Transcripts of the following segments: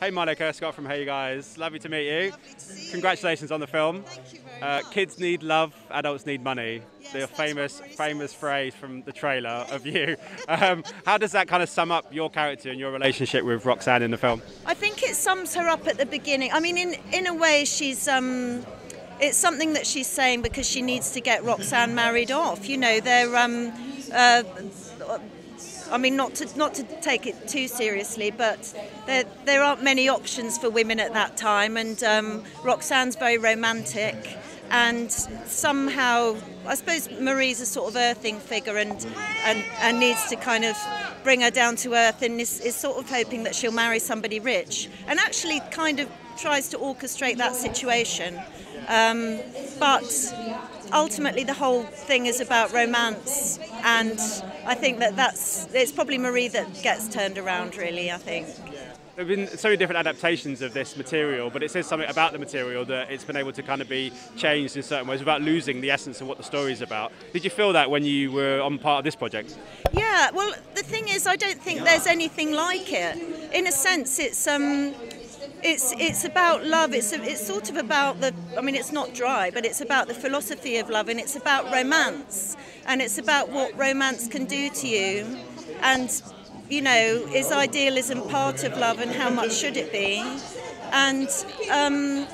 Hey Monica, Scott from Hey You Guys. Lovely to meet you. Congratulations on the film. Thank you very Uh, much. kids need love, adults need money. Yes, the famous, famous said. phrase from the trailer of you. Um, how does that kind of sum up your character and your relationship with Roxanne in the film? I think it sums her up at the beginning. I mean, in in a way, she's. Um, it's something that she's saying because she needs to get Roxanne married off. You know, they're. Um, uh, I mean, not to not to take it too seriously, but there there aren't many options for women at that time, and um, Roxanne's very romantic, and somehow I suppose Marie's a sort of earthing figure, and and, and needs to kind of bring her down to earth, and is, is sort of hoping that she'll marry somebody rich, and actually kind of tries to orchestrate that situation. Um, but ultimately, the whole thing is about romance, and I think that that's it's probably Marie that gets turned around. Really, I think. There have been so many different adaptations of this material, but it says something about the material that it's been able to kind of be changed in certain ways without losing the essence of what the story is about. Did you feel that when you were on part of this project? Yeah, well, the thing is, I don't think there's anything like it. In a sense, it's um, it's it's about love. It's it's sort of about the. I mean, it's not dry, but it's about the philosophy of love, and it's about romance, and it's about what romance can do to you, and you know, is idealism part of love, and how much should it be? And um,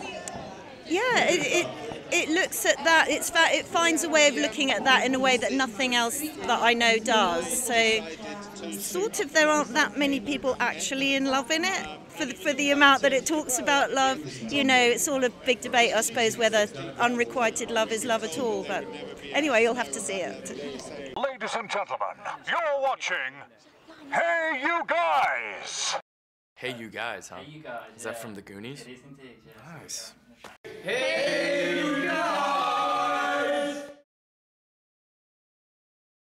yeah, it, it it looks at that. It's fa- it finds a way of looking at that in a way that nothing else that I know does. So, sort of, there aren't that many people actually in love in it. For the, for the amount that it talks about love, you know, it's all a big debate, I suppose, whether unrequited love is love at all. But anyway, you'll have to see it. Ladies and gentlemen, you're watching Hey You Guys! Hey, you guys, huh? You guys. Is that yeah. from the Goonies? It is indeed, yes. Nice.